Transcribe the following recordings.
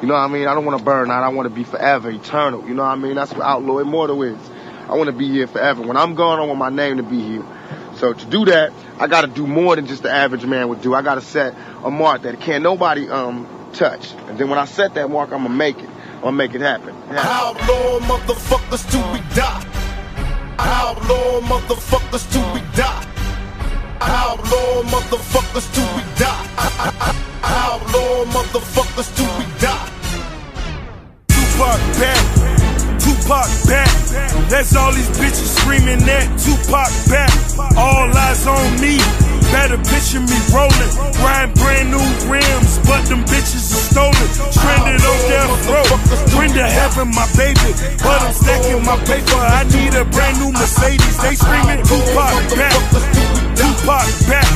You know what I mean? I don't want to burn out. I want to be forever, eternal. You know what I mean? That's what Outlaw Immortal is. I want to be here forever. When I'm gone, I want my name to be here. So to do that, I got to do more than just the average man would do. I got to set a mark that can't nobody um touch. And then when I set that mark, I'm gonna make it. I'm gonna make it happen. Outlaw motherfuckers till we die. Outlaw motherfuckers till we die. Outlaw motherfuckers till we die. Outlaw motherfuckers till we That's all these bitches screaming that Tupac back. All eyes on me. Better picture me rolling, riding brand new rims, but them bitches are stolen. Stranded on death row, to heaven my baby, but I'm stacking my paper. I need a brand new Mercedes. They screaming Tupac back. Tupac back.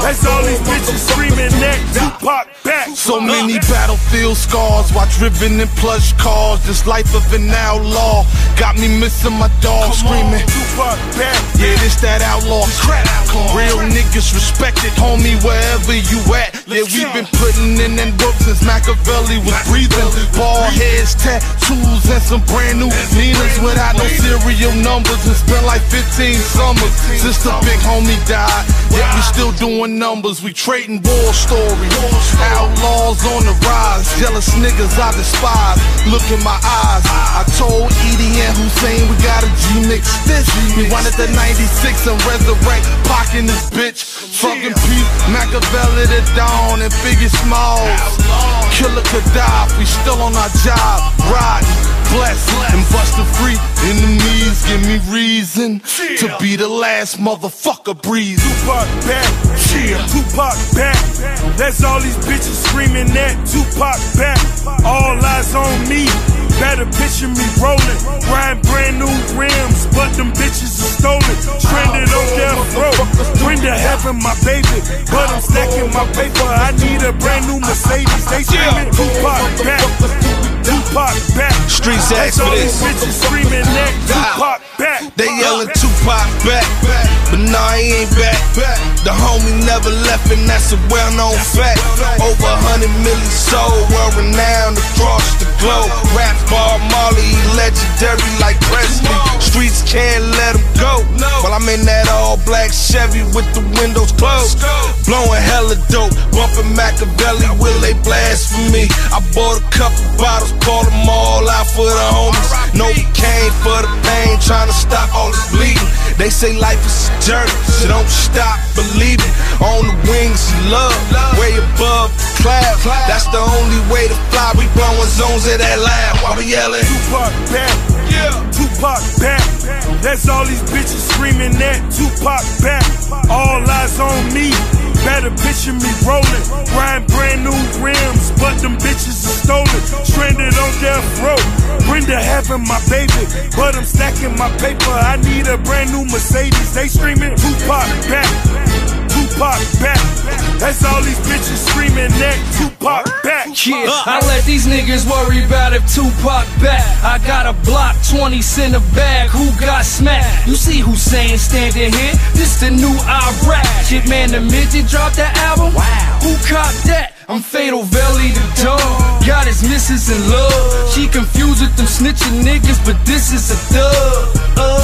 That's all these bitches screaming that Tupac back. So many battlefield scars while driven in plush cars. This life of an outlaw me missing my dog screaming. Tupac back. Yeah, this that outlaw crap. Real niggas respected, homie, wherever you at. Yeah, we been putting in that work since Makaveli was breathing. Ball heads, tattoos, and some brand new Ninas without no serial numbers. It's been like 15 summers since the big homie died. Yet we still doing numbers, we trading war stories. Outlaws on the rise, jealous niggas I despise. Look in my eyes. I told Edie and We gotta G-mix this. We wanted the 96 and resurrect Pac in this bitch. Fucking Pete, Makaveli the Dawn and Biggie Smalls. Killer Gaddafi, still on our job, riding, blessed and busted free. Enemies give me reason to be the last motherfucker breathing. Tupac back, Yeah. Tupac back. That's all these bitches screaming that Tupac back. All eyes on me. Better picture me rolling, riding brand new rims, but them bitches are stolen. Stranded on death row, bring to heaven my baby, but I'm stacking my paper. I need a brand new Mercedes. They screaming Tupac back, Tupac back. Streets ask for this. bitches screaming that Tupac back. They yelling Tupac back, but nah, he ain't back. The homie never left, and that's a well-known fact. Over a hundred million sold, well renowned across the globe. Rap Bob Marley, legendary like Presley. Streets can't let him go. While I'm in that all-black Chevy with the windows closed, blowing hella dope, bumping Makaveli. Will they blasphemy? Bought a couple bottles, called them all out for the homies. No cane for the pain, trying to stop all this bleeding. They say life is a journey, so don't stop believing. On the wings of love, way above the clouds. That's the only way to fly. We blowing zones of that loud while we yelling. Tupac back. Yeah. Tupac back. That's all these bitches screaming that Tupac back. All eyes on me. Better picture me rolling, riding brand new rims, but them bitches are stolen. Stranded on death row, bring to heaven my baby, but I'm stacking my paper. I need a brand new Mercedes. They screaming Tupac back, Tupac back. That's all these bitches screaming that Tupac back. Yeah, I let these niggas worry about if Tupac back. I got a block, 20 cent a bag. Who got smacked? You see Hussein standing here? This the new Iraq. Shit, man, the midget dropped that album. Wow. Who copped that? I'm Fatal Valley the dog. Got his missus in love. She confused with them snitching niggas, but this is a dub. Uh.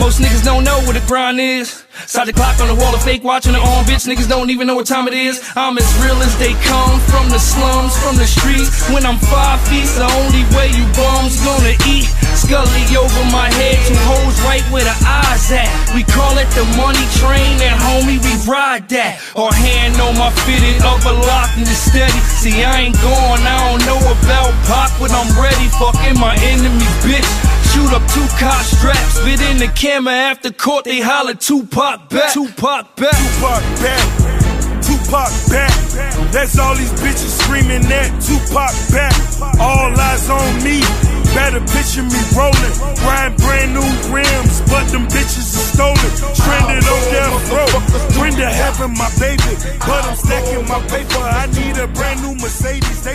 Most niggas don't know what a grind is. Side the clock on the wall, a fake watch on the arm, bitch. Niggas don't even know what time it is. I'm as real as they come from the slums, from the streets. When I'm five feet, the only way you bums gonna eat. Scully over my head, two hoes right where the eyes at. We call it the money train, and homie, we ride that. Or hand on my fitted, upper and it's steady. See, I ain't going, I don't know about pop, but I'm ready. Fucking my enemy, bitch. Shoot up two cop straps, spit in the camera after court, they holler Tupac back. Tupac back. Tupac back. Tupac back. That's all these bitches screaming that Tupac back. All eyes on me. Better picture me rolling, riding brand new rims, but them bitches are stolen. Stranded on death row, to heaven my baby, but I'm stacking my paper. I need a brand new Mercedes.